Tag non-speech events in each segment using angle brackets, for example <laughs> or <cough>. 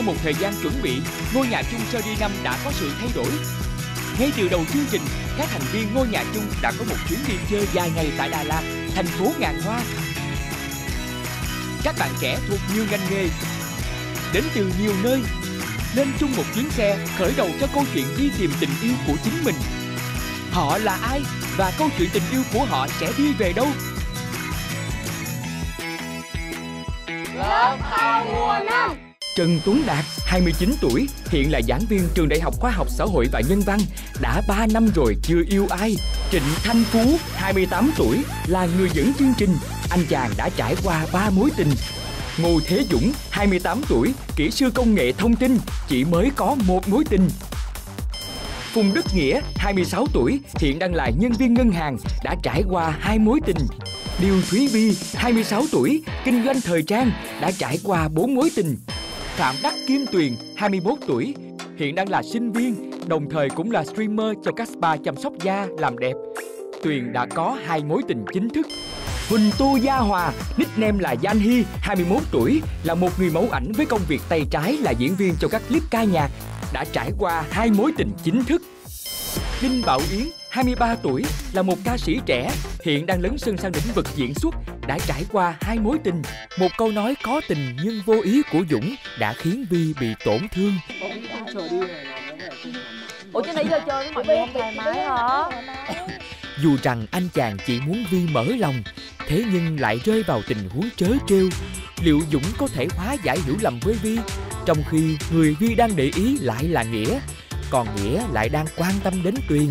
Sau một thời gian chuẩn bị, ngôi nhà chung cho đi năm đã có sự thay đổi. Ngay từ đầu chương trình, các thành viên ngôi nhà chung đã có một chuyến đi chơi dài ngày tại Đà Lạt, thành phố ngàn hoa. Các bạn trẻ thuộc nhiều ngành nghề, đến từ nhiều nơi, lên chung một chuyến xe khởi đầu cho câu chuyện đi tìm tình yêu của chính mình. Họ là ai và câu chuyện tình yêu của họ sẽ đi về đâu? Lớp học mùa năm Trần Tuấn Đạt, 29 tuổi, hiện là giảng viên trường Đại học Khoa học Xã hội và Nhân văn, đã 3 năm rồi chưa yêu ai. Trịnh Thanh Phú, 28 tuổi, là người dẫn chương trình. Anh chàng đã trải qua 3 mối tình. Ngô Thế Dũng, 28 tuổi, kỹ sư công nghệ thông tin, chỉ mới có một mối tình. Phùng Đức Nghĩa, 26 tuổi, hiện đang là nhân viên ngân hàng, đã trải qua hai mối tình. Điều Thúy Vi, 26 tuổi, kinh doanh thời trang, đã trải qua bốn mối tình. Phạm Đắc Kim Tuyền, 21 tuổi, hiện đang là sinh viên, đồng thời cũng là streamer cho các spa chăm sóc da làm đẹp. Tuyền đã có hai mối tình chính thức. Huỳnh Tu Gia Hòa, nickname là Danh Hy, 21 tuổi, là một người mẫu ảnh với công việc tay trái là diễn viên cho các clip ca nhạc, đã trải qua hai mối tình chính thức. Đinh Bảo Yến, 23 tuổi, là một ca sĩ trẻ, hiện đang lấn sân sang lĩnh vực diễn xuất, đã trải qua hai mối tình. Một câu nói có tình nhưng vô ý của Dũng đã khiến Vi bị tổn thương. Ủa chứ nãy giờ chơi với mọi người không thoải mái hả? <laughs> Dù rằng anh chàng chỉ muốn Vi mở lòng, thế nhưng lại rơi vào tình huống trớ trêu. Liệu Dũng có thể hóa giải hiểu lầm với Vi, trong khi người Vi đang để ý lại là Nghĩa, còn Nghĩa lại đang quan tâm đến Tuyền.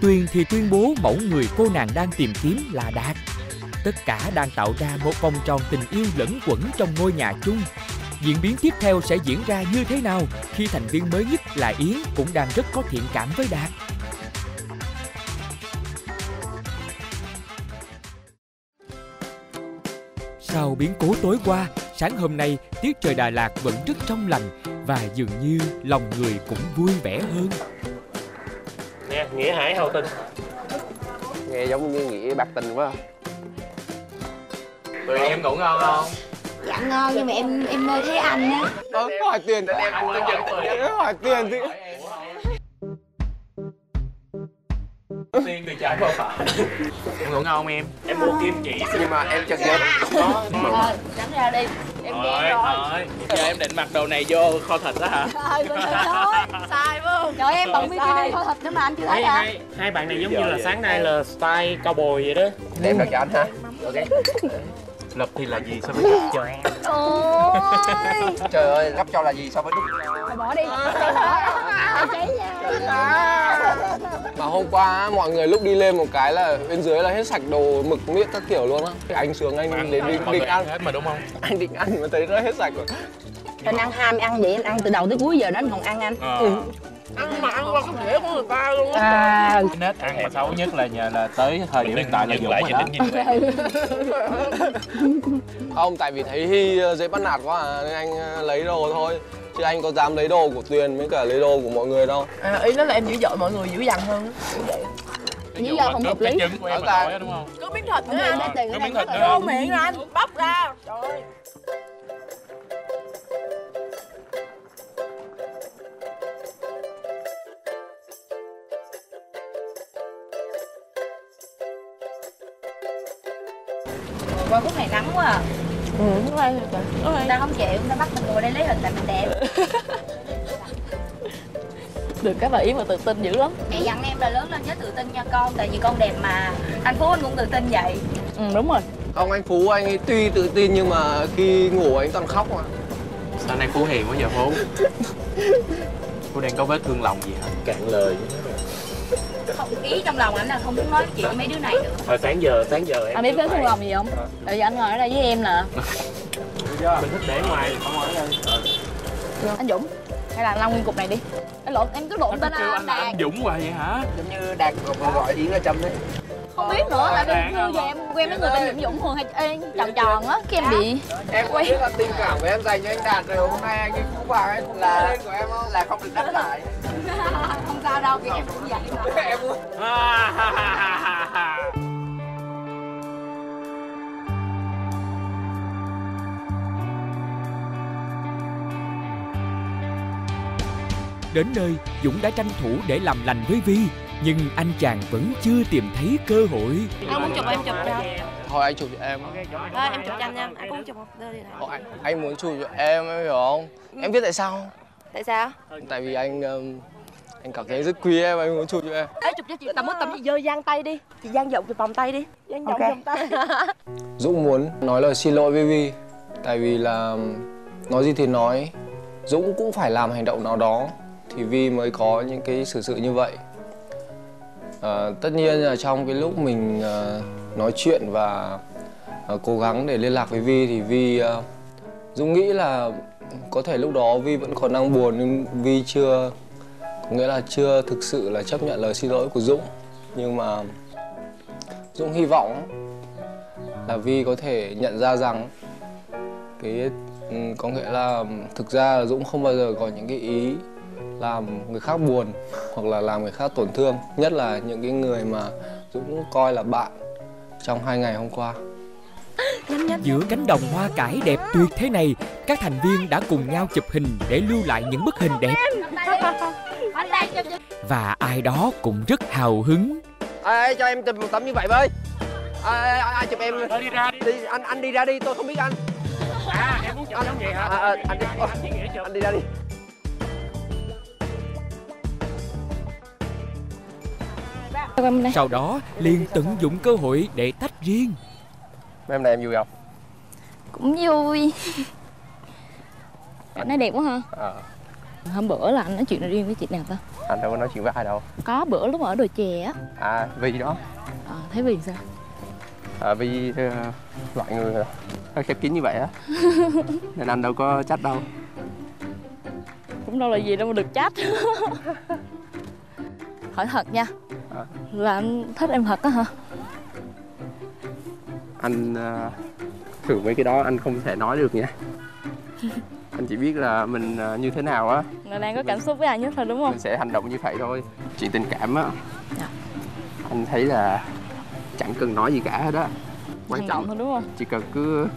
Tuyền thì tuyên bố mẫu người cô nàng đang tìm kiếm là Đạt. Tất cả đang tạo ra một vòng tròn tình yêu lẫn quẩn trong ngôi nhà chung. Diễn biến tiếp theo sẽ diễn ra như thế nào khi thành viên mới nhất là Yến cũng đang rất có thiện cảm với Đạt. Sau biến cố tối qua, sáng hôm nay tiết trời Đà Lạt vẫn rất trong lành và dường như lòng người cũng vui vẻ hơn. Nghĩa Hải hậu tình. Nghe giống như nghĩa bạc tình quá. Tụi em ngủ ngon không? Dạ ngon nhưng mà em em mơ thấy anh á. Ờ hỏi tiền. Em chân Tụi hỏi tiền thì Tiên từ trái vào phải. Em ngủ ngon không em? Em mua kim chỉ. Nhưng mà em chật vật Thôi, tránh ra đi Em nghe rồi. thôi. Giờ em định mặc đồ này vô kho thịt đó hả? <laughs> <laughs> Trời bình thôi Sai phải không? Trời em bận bikini thôi thịt nữa mà anh chưa thấy hả? hai, hai bạn này giống như là sáng nay là style cao bồi vậy đó. Em đặt cho anh ha Lập thì là gì so với đúc cho Ôi trời ơi gấp cho là gì so với đúc Thôi bỏ đi. Cháy bỏ Cháy nha mà hôm qua á, mọi người lúc đi lên một cái là bên dưới là hết sạch đồ mực miết các kiểu luôn á. Anh sướng anh đến định, định ăn. hết mà đúng không? <laughs> anh định ăn mà thấy nó hết sạch rồi. Anh ăn ham ăn vậy anh ăn từ đầu tới cuối giờ đó anh còn ăn anh. Ờ. ăn mà ăn qua cái dĩa của người ta luôn á. À. Nết ăn mà xấu nhất là nhờ là tới thời điểm hiện tại là Dũng rồi đó không tại vì thấy hy ờ, dễ bắt nạt quá à, nên anh ờ, lấy đồ thôi. Chứ anh có dám lấy đồ của tuyền với cả lấy đồ của mọi người đâu. À, ý đó là em dữ dội mọi người dữ dằn hơn. Lý do không hợp lý Cái trứng của em mà nổi á, đúng không? Có miếng thịt nữa anh. đây miếng thịt nữa. miệng ra anh bóc ra. Trời ơi Đúng rồi. Đúng Người ta không chịu, người ta bắt mình ngồi đây lấy hình tại mình đẹp. <laughs> Được cái bà Yến mà tự tin dữ lắm. Mẹ dặn em là lớn lên nhớ tự tin nha con Tại vì con đẹp mà. Anh Phú anh cũng tự tin vậy. Ừ, đúng rồi. Không anh phú anh ấy tuy tự tin nhưng mà khi ngủ anh toàn khóc mà. Sao nay Phú hiền quá giờ Phú? <laughs> Phú đang có vết thương lòng gì hả? Cạn lời. Không, Ý trong lòng anh là không muốn nói chuyện với mấy đứa này nữa. Hồi sáng giờ, sáng giờ em anh biết vết thương lòng gì không? Tại vì anh ngồi ở đây với em nè <laughs> Mình thích để ngoài thì không ở đây. Anh dũng hay là long nguyên cục này đi. Anh lộn em cứ lộn tên Kêu anh anh là đạt. anh Dũng hoài vậy hả? giống như đạt gọi, gọi yến ở trâm đấy. Không biết nữa tại vì xưa giờ em quen với người tên dũng dũng thường hay ê, tròn tròn á cái em bị em có biết là tình cảm của em dành cho anh đạt rồi hôm nay anh ấy phú vào anh cũng là của em không? là không được đáp lại. <laughs> Không sao đâu, cái em cũng vậy mà. <laughs> Em đến nơi, Dũng đã tranh thủ để làm lành với Vi, nhưng anh chàng vẫn chưa tìm thấy cơ hội. Anh muốn chụp em chụp cho. Thôi anh chụp cho em. Thôi em chụp cho anh nha. Anh cũng chụp một đưa đi nào. Thôi, anh, anh muốn chụp cho em em hiểu không? Em biết tại sao? Tại sao? Tại vì anh um, anh cảm thấy rất quý em anh muốn chụp cho em. Ê chụp cho chị tầm tầm chị dơ giang tay đi. Chị giang rộng chụp vòng tay đi. Giang rộng vòng tay. <laughs> Dũng muốn nói lời xin lỗi với Vi Tại vì là nói gì thì nói. Dũng cũng phải làm hành động nào đó thì Vi mới có những cái sự sự như vậy. À, Tất nhiên là trong cái lúc mình à, nói chuyện và à, cố gắng để liên lạc với Vi Thì Vi à, Dũng nghĩ là có thể lúc đó Vi vẫn còn đang buồn Nhưng Vi chưa Có nghĩa là chưa thực sự là chấp nhận lời xin lỗi của Dũng. Nhưng mà Dũng hy vọng là Vi có thể nhận ra rằng cái ừ, có nghĩa là thực ra là Dũng không bao giờ có những cái ý làm người khác buồn hoặc là làm người khác tổn thương nhất là những cái người mà Dũng coi là bạn trong hai ngày hôm qua. Giữa cánh đồng hoa cải đẹp tuyệt thế này, các thành viên đã cùng nhau chụp hình để lưu lại những bức hình đẹp. Anh và ai đó cũng rất hào hứng. Ê, cho em chụp một tấm như vậy với? Ai, ai, ai chụp em? Đi ra đi. Đi anh anh đi ra đi tôi không biết anh. À em muốn chụp giống vậy hả? À, à, anh đi nghĩa chụp. anh đi ra đi Sau đó liền tận dụng cơ hội để tách riêng. mấy hôm nay em vui không? Cũng vui. Cảnh này đẹp quá ha. Ờ. Hôm bữa là anh nói chuyện riêng với chị nào ta? Anh đâu có nói chuyện với ai đâu. Có bữa lúc ở đồi chè á. À vì đó. À, Thấy vì sao? à, vì ờ, loại người hơi khép kín như vậy á. <laughs> Nên anh đâu có trách đâu. Cũng đâu là gì đâu mà được trách <laughs> Hỏi thật nha. À. Là anh thích em thật á hả? anh ờ, thường mấy cái đó anh không thể nói được nha <laughs> anh chỉ biết là mình ờ, như thế nào á Người đang có cảm xúc với ai nhất thôi đúng không? mình sẽ hành động như vậy thôi chuyện tình cảm á Dạ. anh thấy là chẳng cần nói gì cả hết á quan Hành trọng thôi đúng không? chỉ cần cứ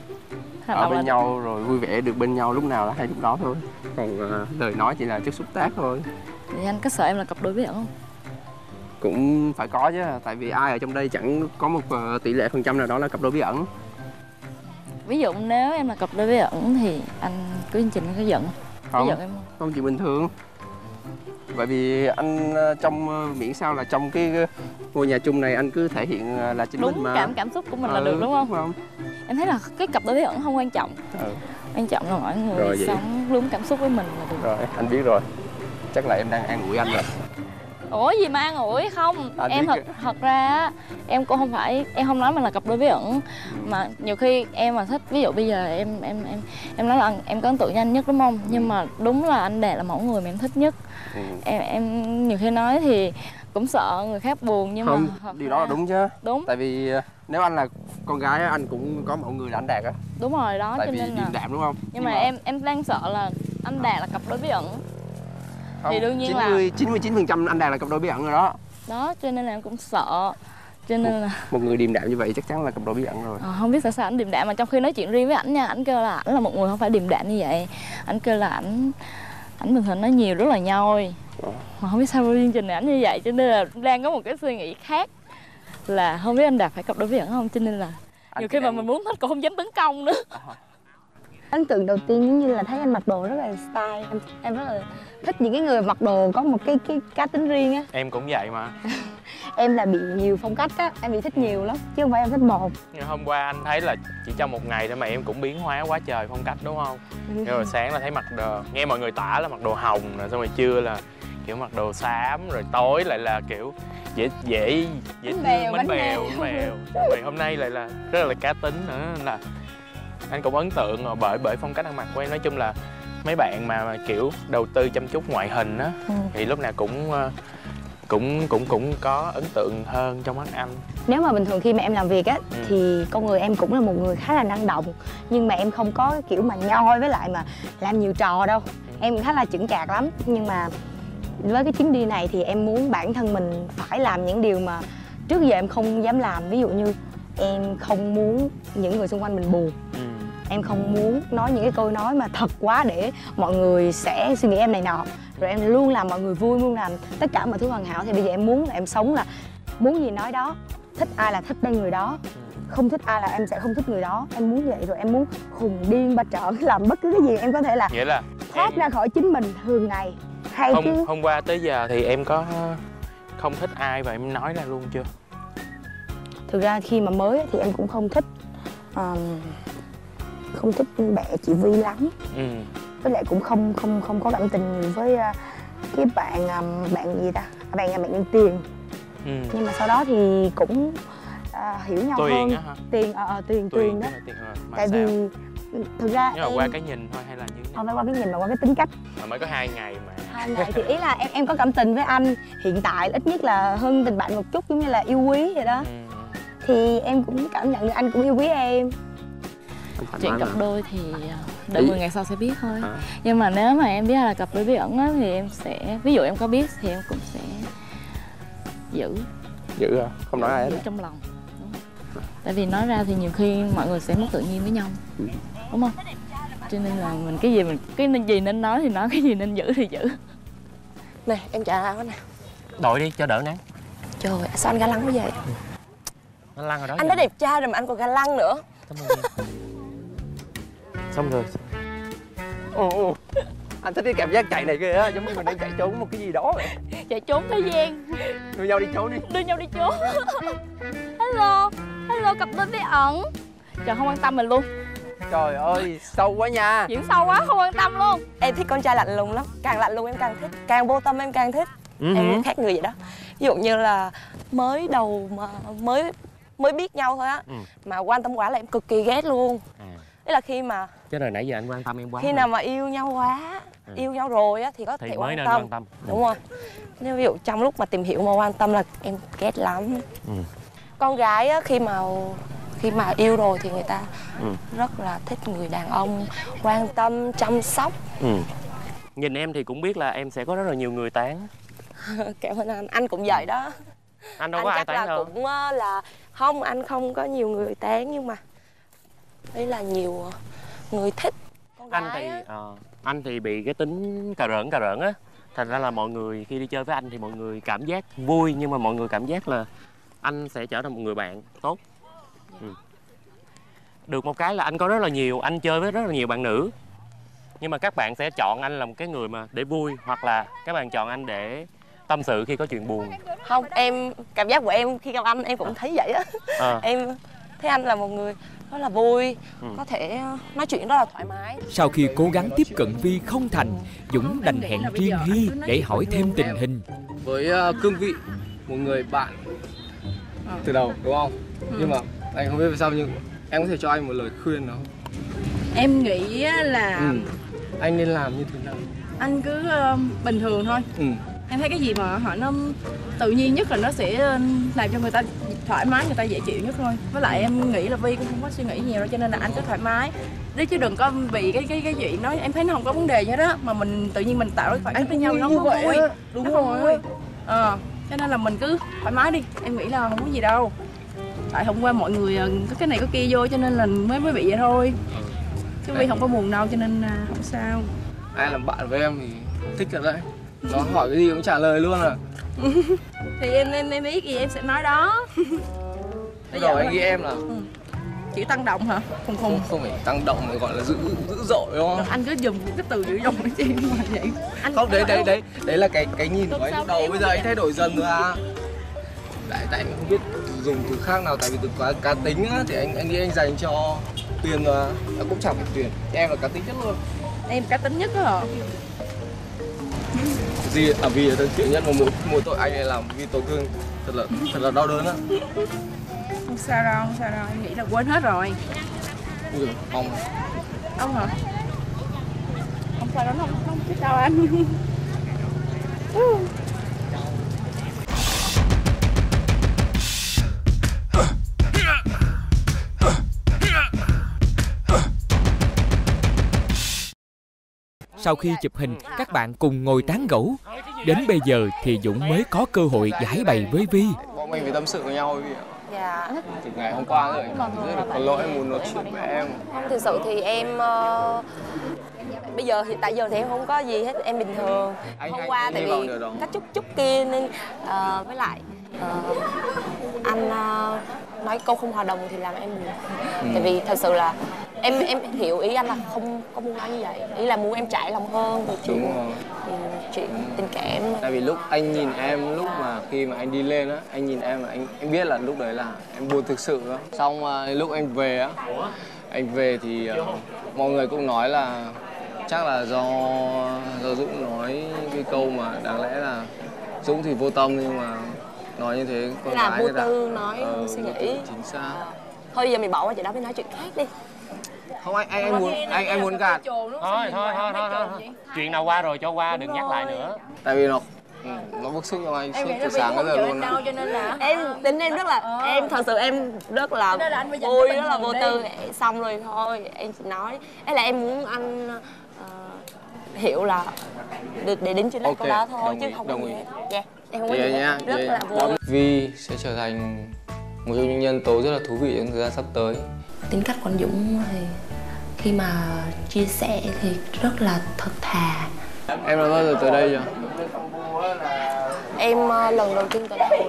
Hành ở bên là nhau rồi vui vẻ được bên nhau lúc nào là hay lúc đó thôi còn ờ, lời nói chỉ là chất xúc tác thôi Thì anh có sợ em là cặp đôi bí ẩn không? Cũng phải có chứ tại vì ai ở trong đây chẳng có một ờ, tỷ lệ phần trăm nào đó là cặp đôi bí ẩn. Ví dụ nếu em là cặp đôi bí ẩn thì anh cưới chương trình có giận không? Có giận em không? không chuyện bình thường. Bởi vì anh ờ, trong ờ, miễn sao là trong cái ngôi nhà chung này anh cứ thể hiện là chính Đúng mình mà. cảm cảm xúc của mình là Ừ, được đúng không? không? Em thấy là cái cặp đôi bí ẩn không quan trọng. Ừ. Quan trọng là mọi người Rồi sống đúng cảm xúc với mình là được. Rồi anh biết rồi. Chắc là em đang an ủi anh rồi Ủa gì mà an ủi? Không Anh Em thật thật ra em cũng không phải Em không nói mình là cặp đôi bí ẩn. Mà nhiều khi em mà thích Ví dụ bây giờ em em em em nói là em có ấn tượng với anh nhất đúng không? Nhưng mà đúng là anh Đạt là mẫu người mà em thích nhất. Ừ. Em em nhiều khi nói thì cũng sợ người khác buồn nhưng không mà điều đó là ra- đúng chứ. đúng. Tại vì ờ, nếu anh là con gái anh cũng có mẫu người là anh đạt á. Đúng rồi đó tại cho vì nên điềm là đạm đúng không? Nhưng mà em em đang sợ là anh Đạt là cặp đôi bí ẩn không, thì đương nhiên là- 90, 99 phần trăm anh đạt là cặp đôi bí ẩn rồi đó. Đó cho nên là em cũng sợ. Cho nên là một người điềm đạm như vậy chắc chắn là cặp đôi bí ẩn rồi. Ờ, không biết tại sao anh điềm đạm mà trong khi nói chuyện riêng với ảnh nha ảnh kêu là ảnh là một người không phải điềm đạm như vậy. Ảnh kêu là ảnh ảnh bình thường nói nhiều rất là nhoi. Ờ. mà không biết sao chương trình này ảnh như vậy cho nên là đang có một cái suy nghĩ khác là không biết anh đạt phải cặp đôi bí ẩn không? Cho nên là Anh nhiều khi mà mình muốn thích cũng không dám tấn công nữa. Ấn tượng đầu tiên giống như là thấy anh mặc đồ rất là style em, em rất là thích những cái người mặc đồ có một cái cái cá tính riêng á. Em cũng vậy mà. <laughs> Em là bị nhiều phong cách á em bị thích nhiều lắm chứ không phải em thích một nhưng hôm qua anh thấy là chỉ trong một ngày thôi mà em cũng biến hóa quá trời phong cách đúng không? Nhưng rồi sáng là thấy mặc đồ nghe mọi người tả là mặc đồ hồng rồi xong rồi trưa là kiểu mặc đồ xám rồi tối lại là kiểu dễ dễ dễ Bánh bèo, bánh bánh bèo bánh bèo. Rồi hôm nay lại là rất là cá tính nữa là anh cũng ấn tượng rồi bởi bởi phong cách ăn mặc của em. Nói chung là mấy bạn mà, mà kiểu đầu tư chăm chút ngoại hình á Ừ. thì lúc nào cũng ờ, cũng cũng cũng có ấn tượng hơn trong mắt anh nếu mà bình thường khi mà em làm việc á Ừ. thì con người em cũng là một người khá là năng động nhưng mà em không có kiểu mà nhoi với lại mà làm nhiều trò đâu em khá là chững chạc lắm nhưng mà với cái chuyến đi này thì em muốn bản thân mình phải làm những điều mà trước giờ em không dám làm ví dụ như em không muốn những người xung quanh mình buồn ừ. Em không muốn nói những cái câu nói mà thật quá để mọi người sẽ suy nghĩ em này nọ. Rồi em luôn làm mọi người vui luôn làm tất cả mọi thứ hoàn hảo. Thì bây giờ em muốn là em sống là muốn gì nói đó. Thích ai là thích bên người đó. Không thích ai là em sẽ không thích người đó. Em muốn vậy rồi em muốn khùng điên ba trợn <laughs> làm bất cứ cái gì em có thể là nghĩa là thoát ra khỏi chính mình thường ngày. Hay chứ? hôm hôm qua tới giờ thì em có không thích ai và em nói ra luôn chưa? Thực ra khi mà mới thì em cũng không thích um, không thích mẹ chị Vi lắm. Ừ. Với lại cũng không không không có cảm tình với uh, cái bạn um, bạn gì ta? À, bạn bạn nhân tiền. Ừ. Nhưng mà sau đó thì cũng uh, hiểu nhau tuyền hơn. hả? Tiền ờ ờ, tuyền tuyền đó. tiền mà tại sao? vì thực ra nhưng mà em qua cái nhìn thôi hay là như không phải qua cái nhìn mà qua cái tính cách. Mà mới có hai ngày mà. Hai ngày thì ý là em em có cảm tình với anh. Hiện tại ít nhất là hơn tình bạn một chút giống như là yêu quý vậy đó. Ừ. thì em cũng cảm nhận anh cũng yêu quý em chuyện cặp mà. đôi thì à, đợi Ý- 10 ngày sau sẽ biết thôi. À. nhưng mà nếu mà em biết là cặp đôi bí ẩn á thì em sẽ ví dụ em có biết thì em cũng sẽ giữ. Dữ à không nói ai hết giữ trong lòng. Đúng. tại vì nói ra thì nhiều khi mọi người sẽ mất tự nhiên với nhau. Ừ. đúng không? Cho nên là mình cái gì mình cái nên gì nên nói thì nói cái gì nên giữ thì giữ. Nè em trả áo nè. Đội đi cho đỡ nắng. Trời ơi sao anh ga lăng quá vậy? Nó lăn rồi đó Anh đã đẹp trai rồi mà anh còn ga lăng nữa. Cảm ơn xong rồi. Ồ ồ. Anh thích cái cảm giác chạy này ghê á giống như mình đang chạy trốn một cái gì đó vậy. Chạy trốn thời gian đưa nhau đi trốn đi. Đưa nhau đi trốn hello hello cặp đôi bí ẩn. Trời không quan tâm mình luôn. Trời ơi sâu quá nha. Diễn sâu quá không quan tâm luôn. Em thích con trai lạnh lùng lắm. Càng lạnh lùng em càng thích. Càng vô tâm em càng thích. Ừ Em khác người vậy đó. Ví dụ như là mới đầu mà mới mới biết nhau thôi á. Ừ. Mà quan tâm quá là em cực kỳ ghét luôn. À. Đấy là khi mà chứ rồi nãy giờ anh quan tâm em quá khi rồi. nào mà yêu nhau quá Ừ. Yêu nhau rồi á thì có thì thể mới quan nên tâm quan tâm Đúng rồi Nếu ví dụ trong lúc mà tìm hiểu mà quan tâm là em ghét lắm Ừ. Con gái á khi mà khi mà yêu rồi thì người ta Ừ. rất là thích người đàn ông quan tâm chăm sóc ừ. nhìn em thì cũng biết là em sẽ có rất là nhiều người tán <laughs> cảm ơn anh anh cũng vậy đó anh đâu anh có ai tán là đâu cũng ờ, là không anh không có nhiều người tán nhưng mà đây là nhiều ờ, người thích con anh thì á. ờ, anh thì bị cái tính cà rỡn cà rỡn á. Thành ra là mọi người khi đi chơi với anh thì mọi người cảm giác vui nhưng mà mọi người cảm giác là anh sẽ trở thành một người bạn tốt. Ừ. được một cái là anh có rất là nhiều anh chơi với rất là nhiều bạn nữ. Nhưng mà các bạn sẽ chọn anh là một cái người mà để vui hoặc là các bạn chọn anh để tâm sự khi có chuyện buồn. Không em cảm giác của em khi gặp anh em cũng thấy vậy á. Ờ, <laughs> em thấy anh là một người rất là vui Ừ. có thể ờ, nói chuyện rất là thoải mái Sau khi cố gắng tiếp cận Vi không thành, Dũng đành hẹn riêng Hy để hỏi thêm tình hình. với ờ, cương vị một người bạn từ đầu đúng không nhưng mà anh không biết vì sao nhưng em có thể cho anh một lời khuyên đó Em nghĩ á là ừ. anh nên làm như thế nào anh cứ ờ, bình thường thôi ừ. Em thấy cái gì mà họ nó tự nhiên nhất là nó sẽ làm cho người ta thoải mái, người ta dễ chịu nhất thôi. Với lại em nghĩ là Vi cũng không có suy nghĩ nhiều đâu cho nên là anh cứ thoải mái. Đấy chứ đừng có vì cái cái cái chuyện nói em thấy nó không có vấn đề gì hết á Mà mình tự nhiên mình tạo cái khoảnh khắc với nhau nó không có vui. đúng Nó không vui. Ờ, cho nên là mình cứ thoải mái đi, em nghĩ là không có gì đâu. Tại hôm qua mọi người ờ, có cái này có kia vô cho nên là mới mới bị vậy thôi. Chứ Vi không có buồn đâu cho nên là không sao. Ai làm bạn với em thì thích thật đấy. Nó hỏi cái gì cũng trả lời luôn à thì em em em biết gì em sẽ nói đó. Bây giờ anh nghĩ em là chữ tăng động hả? Khùng khùng không không phải tăng động mà gọi là dữ dữ dội đúng không? Anh cứ dùng cái từ dữ dội với chị mà vậy. Anh không đấy đấy đấy. Đấy là cái cái nhìn của anh lúc đầu. bây giờ anh thay đổi dần rồi à. Tại tại anh không biết dùng từ khác nào tại vì từ quá cá tính á thì anh anh nghĩ anh dành cho tuyền rồi à. À, cũng chẳng phải tuyền. Em là cá tính nhất luôn. Em cá tính nhất đó hả Gì à vì là đơn chuyện nhất mà mỗi mỗi tội anh này làm vì tổn thương thật là thật là đau đớn á. Không sao đâu không sao đâu em nghĩ là quên hết rồi. Ui mong ông hả? Không sao nó không không biết đâu anh <laughs> Sau khi chụp hình, các bạn cùng ngồi tán gẫu. Đến bây giờ thì Dũng mới có cơ hội giải bày với Vi. bọn mình phải tâm sự với nhau vì dạ từ ngày hôm qua rồi rất là có lỗi muốn nói chuyện em với em không thực sự thì em ờ, bây giờ hiện tại giờ thì em không có gì hết em bình thường Anh- hôm anh qua tại hy vọng vì cách chút chút kia nên ờ, với lại ờ, anh ờ, nói câu không hòa đồng thì làm em buồn Ừ. tại vì thật sự là em em hiểu ý anh là không có muốn nói như vậy. Ý là muốn em trải lòng hơn về chuyện đúng rồi. thì chuyện tình cảm. Tại vì lúc anh nhìn em lúc mà khi mà anh đi lên á anh nhìn em là anh anh biết là lúc đấy là em buồn thực sự á. Xong mà lúc anh về á anh về thì ờ, mọi người cũng nói là chắc là do do Dũng nói cái câu mà đáng lẽ là Dũng thì vô tâm nhưng mà nói như thế con là gái vô người ta tư nói Ờ, suy nghĩ. chính xác. Thôi giờ mình bỏ qua chuyện đó mình nói chuyện khác đi không anh anh anh muốn anh anh muốn gạt? thôi thôi thôi thôi thôi chuyện nào qua rồi cho qua đừng nhắc lại nữa. Tại vì nó ừ, nó bức xúc cho anh em suốt từ sáng đến giờ luôn cho nên là em tính em rất là em thật sự em rất là vui rất là vô tư. Đi. xong rồi thôi em chỉ nói. Ấy là em muốn anh ờ, hiểu là để, để đến chuyện Ok, câu đó thôi đồng chứ ý, không đồng gì ý. dạ em không có Vậy hết rất vậy là vui. Vi sẽ trở thành một trong những nhân tố rất là thú vị trong thời gian sắp tới. tính cách của anh Dũng thì khi mà chia sẻ thì rất là thật thà. Em đã bao giờ tới đây chưa? em ờ, lần đầu tiên tới đây.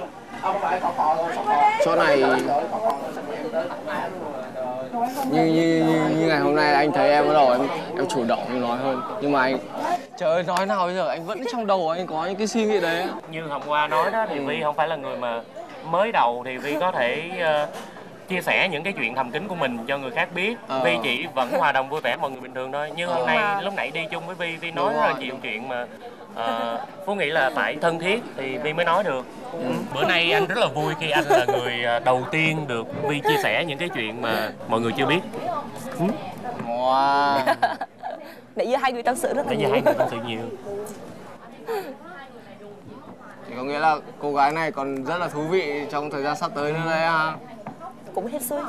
Chỗ này như, như, như, như ngày hôm nay anh thấy em bắt đầu em em chủ động em nói hơn. Nhưng mà anh trời ơi nói nào bây giờ? Anh vẫn trong đầu anh có những cái suy nghĩ đấy. Như hôm qua nói đó thì vi không phải là người mà mới đầu thì vi có thể ờ, chia sẻ những cái chuyện thầm kín của mình cho người khác biết. Ờ. vi chỉ vẫn hòa đồng vui vẻ mọi người bình thường thôi. Như hôm Ờ. nay lúc nãy đi chung với vi vi nói rất là nhiều chuyện mà ờ, phú nghĩ là phải thân thiết thì vi mới nói được. Bữa nay anh rất là vui khi anh là người ờ, đầu tiên được vi chia sẻ những cái chuyện mà mọi người chưa biết. Wow. Nãy giờ hai người tâm sự rất là nãy giờ nhiều. hai người tâm sự nhiều. Thì có nghĩa là cô gái này còn rất là thú vị trong thời gian sắp tới nữa đấy à cũng <laughs> hết xui.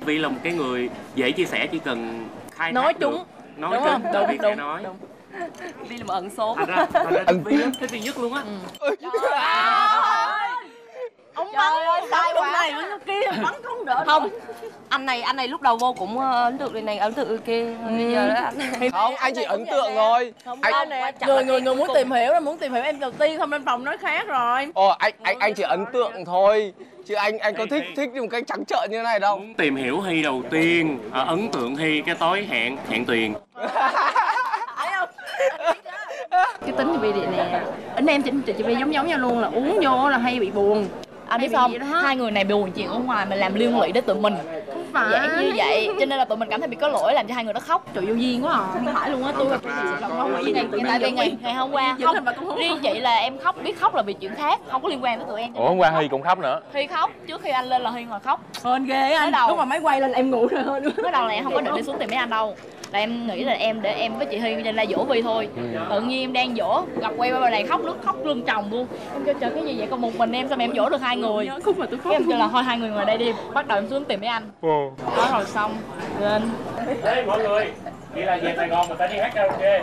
Vi là một cái người dễ chia sẻ chỉ cần khai Nói trúng. nói Đúng không? Đúng, vi đúng, nói. đúng. vì là một ẩn số. Thành ra thành ra vi thích thích vi nhất luôn á ông bắn sai quá. này bắn kia bắn không đỡ không anh này anh này lúc đầu vô cũng ờ, ấn tượng người này ấn tượng kia. Bây giờ đó anh không anh chỉ ấn tượng thôi. Anh người người người muốn tìm hiểu là muốn tìm hiểu em đầu tiên không lên phòng nói khác rồi. Ồ anh anh anh chỉ ấn tượng thôi. Chứ anh anh có thích thích một cách trắng trợn như thế này đâu. Muốn tìm hiểu hy đầu tiên à, ấn tượng hy cái tối hẹn hẹn tiền. Cái tính chị Vy nè. Anh em chị chị Vy giống giống nhau luôn là uống vô là hay bị buồn anh biết không? bị hai người này buồn chuyện ở ngoài mà làm liên lụy đến tụi mình. Không phải. Vậy như vậy cho nên là tụi mình cảm thấy bị có lỗi làm cho hai người đó khóc. Trời vô duyên quá à. Không phải luôn á tôi là cái gì lòng không nghĩ gì tự nhiên tại vì ngày ngày hôm qua không riêng chị là em khóc biết khóc là vì chuyện khác không có liên quan tới tụi em. Ủa hôm qua hy cũng khóc nữa. Huy khóc trước khi anh lên là Huy ngồi khóc. Hên ghê á anh. Mới đầu. lúc mà máy quay lên em ngủ rồi. Mới đầu là em không có định đi xuống tìm mấy anh đâu là em nghĩ là em để em với chị Huy lên la dỗ Vi thôi. Tự nhiên em đang dỗ gặp quay qua này khóc nước khóc lưng chồng luôn. Em kêu trời cái gì vậy? Còn một mình em sao mà em dỗ được hai người? Nhớ khúc mà tôi khóc cái em kêu là thôi hai người ngồi đây đi bắt đầu em xuống tìm mấy anh. Đó rồi xong lên. Ê mọi người vậy là về Sài Gòn mình phải đi hát karaoke.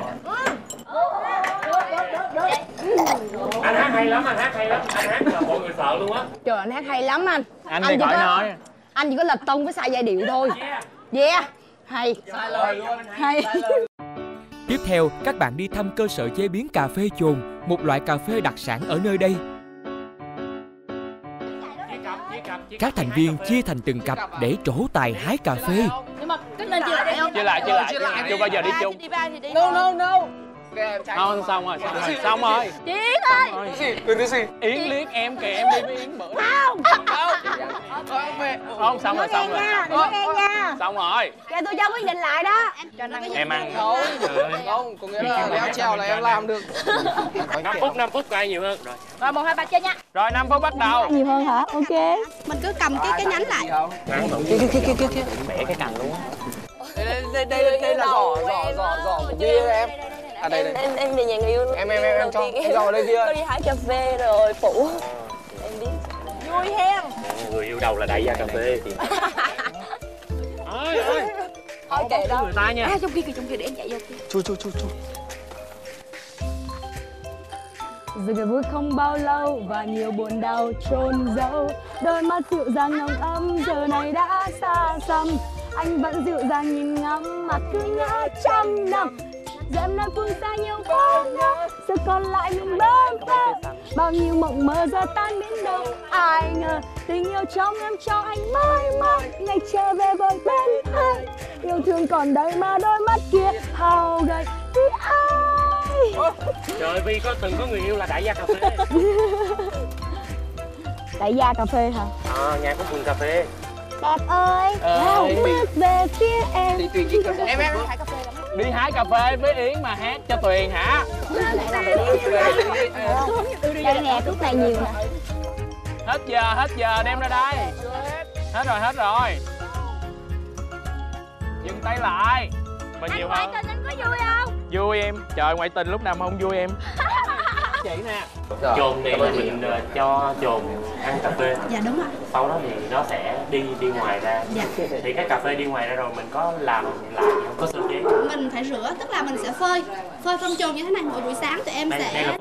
Anh hát hay lắm anh hát hay lắm. Anh hát là mọi người sợ luôn á. Trời anh hát hay lắm anh. Anh Anh chỉ khỏi có- nói. Anh chỉ có lệch tông với sai giai điệu thôi. Yeah Hay. Hay. Tiếp theo, các bạn đi thăm cơ sở chế biến cà phê chồn, một loại cà phê đặc sản ở nơi đây. Các thành viên chia thành từng cặp để trổ tài hái cà phê. nhưng mà nên chia lại không? chia lại. Chia lại. Chưa bao giờ đi chung. No no no không xong rồi xong rồi. xong rồi. Chiến ơi. Quên cái gì? Yến liếc em kìa em đi với yến bữa không. Không. Xong rồi xong rồi. Đừng xong rồi. Kìa tôi cho quyết định lại đó. Em ăn không không có nghĩa là leo trèo là em làm được. 5 phút 5 phút ai nhiều hơn. Rồi. Rồi một hai ba chơi nha. Rồi 5 phút bắt đầu. Nhiều hơn hả? Ok. Mình cứ cầm cái cái nhánh lại. bẻ cái cành luôn á. Đây đây đây đây là giỏ giỏ giỏ giỏ của bia em à đây đây. em em về nhà người yêu Em, em, em, em cho- em cho đây kia. <laughs> tôi đi hái cà phê rồi phủ em biết. Vui hem người yêu đầu là đại gia cà phê. Thì ơi ơi thôi kệ đâu. người ta nha. À, trong kia kìa trong kia để em chạy vô kia. Chu chu chu chu. Rồi ngày vui không bao lâu và nhiều buồn đau chôn giấu Đôi mắt dịu dàng nồng ấm giờ này đã xa xăm. Anh vẫn dịu dàng nhìn ngắm mặt cứ nhớ trăm năm Dặm nơi phương xa nhiều khó nhớ Giờ còn lại mình bơ vơ Bao nhiêu mộng mơ giờ tan biến đâu? Ai ngờ tình yêu trong em cho anh mãi mãi. Ngày trở về với bên anh. Yêu thương còn đây mà đôi mắt kia hao gầy. Vì ai? Trời Vi có từng có người yêu là đại gia cà phê. <laughs> Đại gia cà phê hả? À, nhà có vườn cà phê. Đẹp ơi, Ờ, em bước về phía em. Thì Tuyền chỉ cần một Em em đi hái cà phê với Yến mà hát cho Tuyền hả? Đây nè, thuốc này nhiều nè Hết giờ, hết giờ đem ra đây. Hết rồi, hết rồi. Dừng tay lại. Mà nhiều hơn. tình anh có vui không? Vui em. Trời ngoại tình lúc nào mà không vui em. <laughs> Chị nè Rồi, Chồn ơn chị. mình ờ, cho chồn ăn cà phê. Dạ đúng ạ. Sau đó thì nó sẽ đi đi ngoài ra. Dạ. Thì cái cà phê đi ngoài ra rồi mình có làm lại không có sơ chế. Mình phải rửa tức là mình sẽ phơi phơi phân trồn như thế này mỗi buổi sáng tụi em Đây, đây sẽ là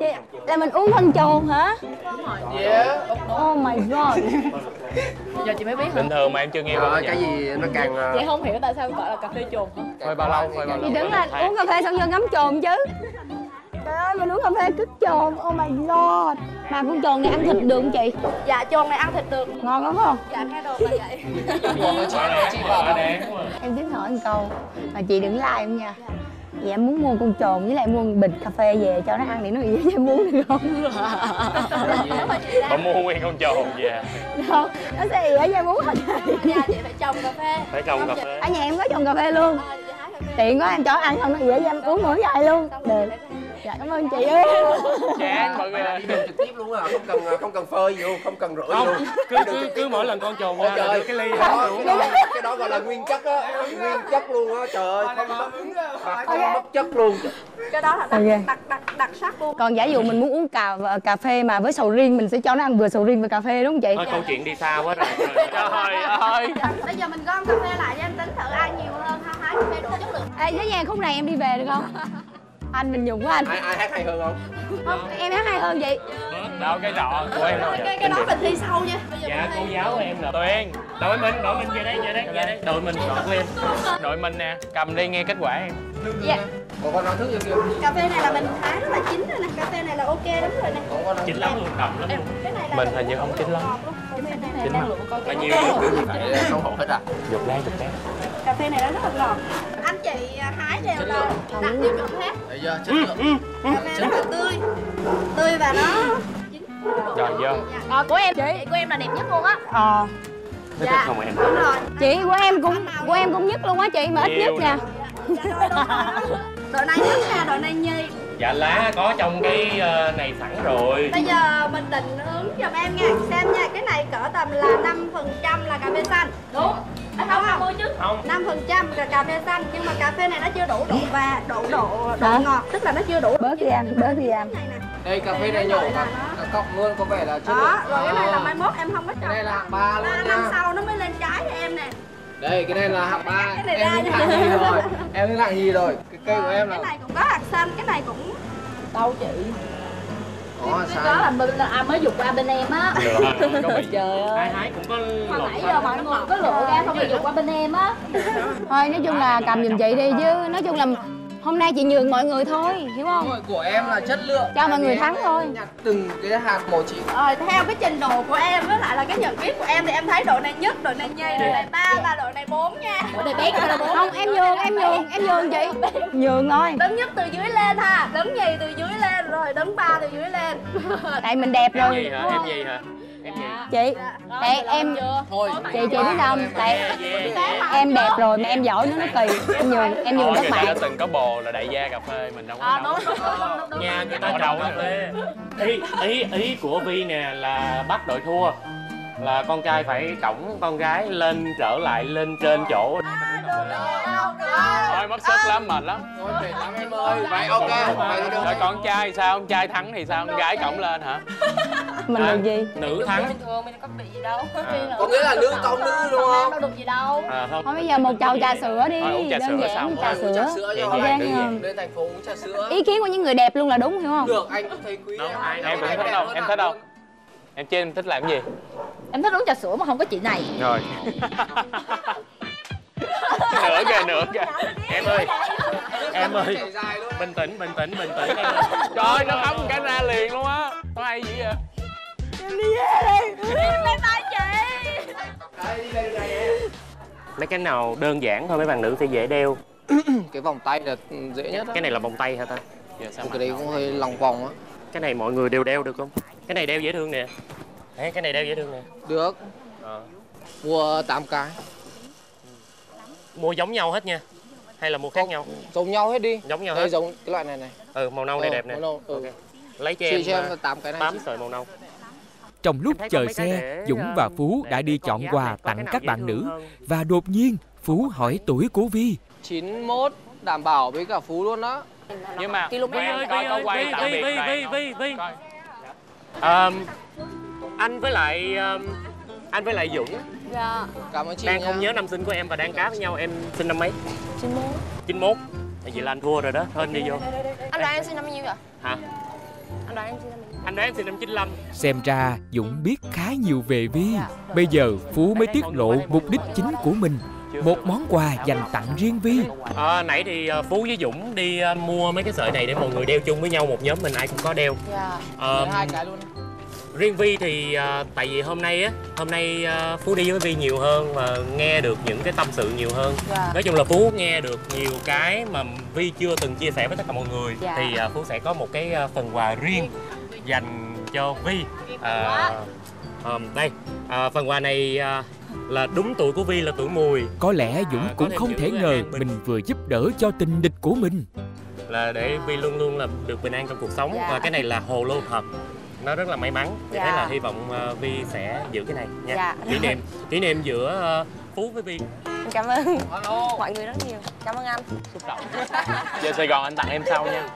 Là mình uống phân trồn hả? Oh my god. <laughs> Giờ chị mới biết hả? Bình thường mà em chưa nghe bao Rồi, giờ. cái gì nó càng ờ, chị không hiểu tại sao gọi là cà phê hả? Phơi bao lâu, phơi bao lâu? Thì đứng là uống cà phê xong vô ngắm trồn chứ Trời ơi, mình uống cà phê cứt trồn Oh my god. Mà con trồn này ăn thịt được không chị? dạ trồn này ăn thịt được Ngon lắm không? dạ nghe đồ là vậy. Quá đáng quá Em tính hỏi một câu Mà chị đừng like em nha. Vậy em muốn mua con trồn với lại mua một bịch cà phê về cho nó ăn để nó nghĩ cho em muốn được không? Bà mua nguyên con trồn về. Không, nó sẽ ỉa cho em uống hả chị? dạ chị phải trồng cà phê. Phải trồng cà phê. Ở nhà em có trồng cà phê luôn. Ờ, Tiện quá em cho ăn xong nó ỉa cho em uống mỗi ngày luôn. Được Dạ cảm ơn chị. ơi Chán mọi người đi đường trực tiếp luôn á, không cần không cần phơi gì luôn, không cần rửa Không, luôn. cứ, cứ, cứ mỗi lần con trồn là trời, cái ly đó, cái đó, cái đó gọi là nguyên chất á, nguyên chất luôn á, trời ơi, không mất, chất luôn. cái đó là đặc, đặc, đặc, đặc sắc luôn. Còn giả dụ mình muốn uống cà cà phê mà với sầu riêng mình sẽ cho nó ăn vừa sầu riêng và cà phê đúng không chị? Thôi câu chuyện đi xa quá rồi. <laughs> Trời ơi. bây giờ mình gom cà phê lại cho em tính thử ai nhiều hơn ha hái cà phê đủ chất lượng. Ê, thế nhà khúc này em đi về được không? <laughs> Anh mình dùng của anh Ai ai hát hay hơn không? Không, em hát hay hơn chị Đâu cái trọ của em đâu cái, cái đó mình thi sau nha bây giờ Dạ cô giáo của em là Tuyền Đội mình, đội mình về đây, về đây, về đây Đội mình, đội của em Đội mình nè Cầm đi nghe kết quả em dạ Còn con nói thứ gì kìa? cà phê này là mình hái rất là chín rồi nè cà phê này là ok lắm rồi nè Còn con nói Chín lắm luôn, đậm lắm luôn cái này là Mình hình như không chín lắm Chín coi Bao nhiêu xấu hổ hết à? Dục lát, dục lát cà phê này nó rất là ngọt anh chị à, hái đều là đạt tiêu chuẩn hết. Bây giờ chất lượng. cà phê rất là tươi. Tươi và nó chín Rồi vô. Ờ, của em chị của em là đẹp nhất luôn á. Ờ. Dạ. không em đúng rồi. Chị của em cũng của em cũng nhất luôn á chị mà ít nhất nha. <laughs> đội này nhất nè đội này nhì. Dạ lá có trong cái ờ, này sẵn rồi. Bây giờ mình định hướng giùm em nha. Xem nha cái này cỡ tầm là 5 phần trăm là cà phê xanh. Đúng không không chứ? Không. Năm phần trăm là cà phê xanh. Nhưng mà cà phê này nó chưa đủ độ và độ độ độ ngọt. Tức là nó chưa đủ. Bớt đi ăn, bớt đi nè. Đây cà phê này nhỏ mà cọng luôn có vẻ là chất đó rồi cái này là mai mốt em không có trồng Cái này là hạng ba luôn năm sau nó mới lên trái cho em nè. Đây cái này là hạng ba. Cái này Em ra hạng gì rồi? <laughs> Em hạng gì rồi? Cái cây của em cái là này cũng có hạt xanh cái này cũng đâu chị có hạt cái đó là xanh. bên à, mới dục qua bên em á. <laughs> Có bị trời ơi. Ai hái cũng có hồi nãy giờ mọi người có lựa ra không phải dục qua bên em á. Thôi nói chung là cầm giùm chị đi chứ. Nói chung là hôm nay chị nhường mọi người thôi Hiểu không? Rồi, Của em là chất lượng. Cho mọi người thắng em thôi. Nhặt từng cái hạt một chị. Ờ, theo cái trình độ của em với lại là cái nhận biết của em thì em thấy độ này nhất, độ này nhì, độ này ba và độ này bốn nha. Độ này bé là bốn. Không em nhường, em nhường, em nhường chị Nhường thôi Đứng nhất từ dưới lên ha, đứng nhì từ dưới lên rồi đứng ba từ dưới lên. Tại mình đẹp Em rồi gì hả? Em gì hả? Em gì? Chị, tại em Thôi. Chị chị biết không? Tại yeah. em đẹp rồi mà em giỏi nữa nó kỳ. Em nhường, em nhường các đã bạn từng có bồ là đại gia cà phê Mình đâu có đúng đúng. Nhà người ta đâu cà phê. Ý, ý, ý của Vi nè là bắt đội thua. Là con trai phải cõng con gái lên trở lại lên trên chỗ Thôi mất sức lắm, mệt lắm. Thôi mệt lắm em ơi. Vậy ok. Vậy thì được. Rồi con trai sao? Con trai thắng thì sao? Con gái cổng lên hả? mình được gì? Nữ thắng. bình thường mình có bị gì đâu. À. có nghĩa là nữ công nữ đúng không? đâu được gì đâu. À, thôi. Bây giờ một chầu trà sữa đi đơn sữa giản trà sữa. Lên thành phố uống trà sữa. Ý kiến của những người đẹp luôn là đúng hiểu không? Được anh cũng thấy quý em. cũng thích đâu em thích đâu. em trên em thích làm cái gì? Em thích uống trà sữa mà không có chị này. Rồi <laughs> nữa kìa nữa kìa. Em ơi. Em ơi. Bình tĩnh bình tĩnh bình tĩnh. Em ơi trời ơi nó khóc cái ra liền luôn á. Có hay gì vậy? Mấy cái nào đơn giản thôi mấy bạn nữ sẽ dễ đeo. <clears throat> Cái vòng tay là dễ nhất á. cái này là vòng tay hả ta? Giờ sao cái đấy cũng hơi lòng vòng á. Cái này mọi người đều đeo được không? Cái này đeo dễ thương nè. Đấy, cái này đeo dễ thương nè. Được. Ờ. mua 8 cái mua giống nhau hết nha hay là mua khác nhau giống nhau hết đi giống nhau hết giống cái loại này này ừ màu nâu này Ờ, đẹp nè màu nâu, ừ. Ok. lấy cho chị em cho em ờ, là 8 cái này tám sợi màu nâu Trong lúc chờ xe, để, Dũng và ờ, Phú để- đã đi chọn quà tặng các bạn nữ. hơn? Và đột nhiên, Phú hỏi tuổi của Vi. 91 đảm bảo với cả Phú luôn đó nhưng mà Vi ơi, vi đoàn vi vi vi Coi. Ờm, anh với lại ờm, anh với lại Dũng dạ. Cảm ơn chị đang nha. không nhớ năm sinh của em và đang cá với nhau em sinh năm mấy? Chín mốt. 91 thì vậy là anh thua rồi đó thôi anh đi vô. Anh đoán em sinh năm bao nhiêu vậy? Hả? Anh đoán em sinh năm anh đoán em sinh năm 95 Xem ra Dũng biết khá nhiều về Vi. Bây giờ Phú mới tiết lộ mục đích chính của mình. Một món quà dành tặng riêng Vi. à, nãy thì ờ, Phú với Dũng đi ờ, mua mấy cái sợi này để mọi người đeo chung với nhau một nhóm mình ai cũng có đeo. Dạ. Ờm, hai cái luôn riêng Vi thì ờ, tại vì hôm nay á hôm nay ờ, Phú đi với Vi nhiều hơn và nghe được những cái tâm sự nhiều hơn dạ nói chung là Phú nghe được nhiều cái mà Vi chưa từng chia sẻ với tất cả mọi người Dạ. thì ờ, Phú sẽ có một cái phần quà riêng dành cho Vi Ờ, ờm, đây ờ, phần quà này ờ, là đúng tuổi của Vi là tuổi mùi Có lẽ Dũng À, có cũng không thể ngờ an bình. mình vừa giúp đỡ cho tình địch của mình. là để Vi luôn luôn là được bình an trong cuộc sống Dạ. và cái này là hồ lô thật nó rất là may mắn. Dạ. thế là hy vọng ờ, Vi sẽ giữ cái này nha. Dạ. kỷ niệm kỷ niệm giữa ờ, Phú với Vi. Cảm ơn. Mọi người rất nhiều. Cảm ơn anh. Xúc động. Về Sài Gòn anh tặng em sau nha?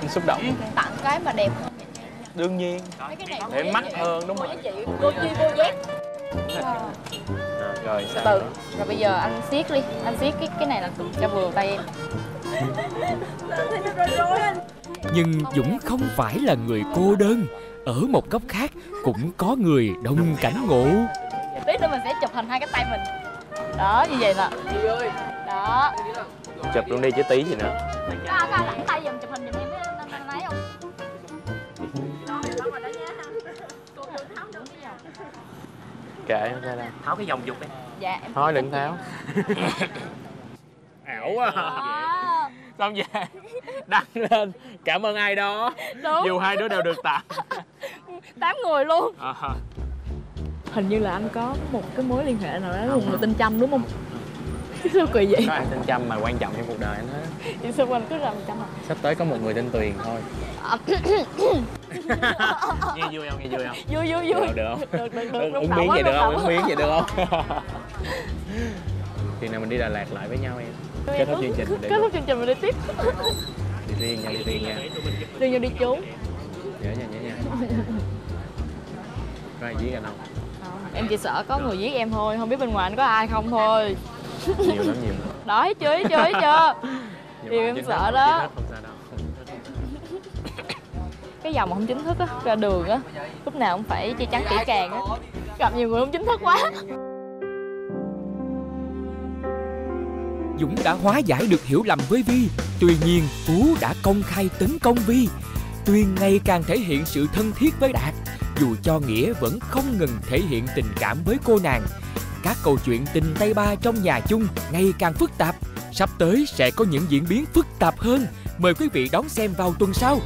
Anh xúc động. Tặng cái mà đẹp hơn đương nhiên. Mấy cái này để mắt hơn đúng không cô chi cô giác rồi sao từ. nữa? rồi bây giờ anh siết đi. Anh siết cái cái này là cho vừa tay em. Nhưng Dũng không phải là người cô đơn. Ở một góc khác cũng có người đồng cảnh ngộ. tí nữa mình sẽ chụp hình hai cái tay mình. Đó như vậy nè. Đó. Chụp luôn đi chứ tí gì nữa. Có có lãng tay giùm chụp hình giùm em với anh, anh ấy không? Kệ không sao đâu tháo cái vòng dục đi. Dạ em thôi đừng tháo. <laughs> Ảo quá à, xong về <laughs> đăng lên. Cảm ơn ai đó. Đúng. Dù hai đứa đều được tặng. <laughs> Tám người luôn. À, hình như là anh có một cái mối liên hệ nào đó với một người tên Trâm đúng không? <laughs> Sao kỳ vậy? Có ai tên Trâm mà quan trọng trong cuộc đời anh hết? Vậy sao anh cứ làm Trâm à. Sắp tới có một người tên Tuyền thôi. <coughs> Nghe vui không? Nghe vui không? Vui vui vui. Được, được không? Được được được. Động miếng vậy được không? quá. miếng vậy được không? Khi nào mình đi Đà Lạt lại với nhau em kết thúc chương trình kết thúc chương trình mình đi tiếp. Đi riêng nha đi riêng nha. Đi nhau đi trốn nhớ nha nhớ nha. Có ai giết anh không? Em chỉ sợ có người giết em thôi. Không biết bên ngoài anh có ai không thôi. Nhiều lắm nhiều lắm. <laughs> Đó thấy chưa thấy chưa Điều em sợ đó. cái dòng mà không chính thức á ra đường á lúc nào cũng phải che chắn kỹ càng á. Gặp nhiều người không chính thức quá Dũng đã hóa giải được hiểu lầm với Vi. Tuy nhiên, Phú đã công khai tấn công Vi. Tuyên ngày càng thể hiện sự thân thiết với Đạt, dù cho Nghĩa vẫn không ngừng thể hiện tình cảm với cô nàng. Các câu chuyện tình tay ba trong nhà chung ngày càng phức tạp. Sắp tới sẽ có những diễn biến phức tạp hơn. Mời quý vị đón xem vào tuần sau.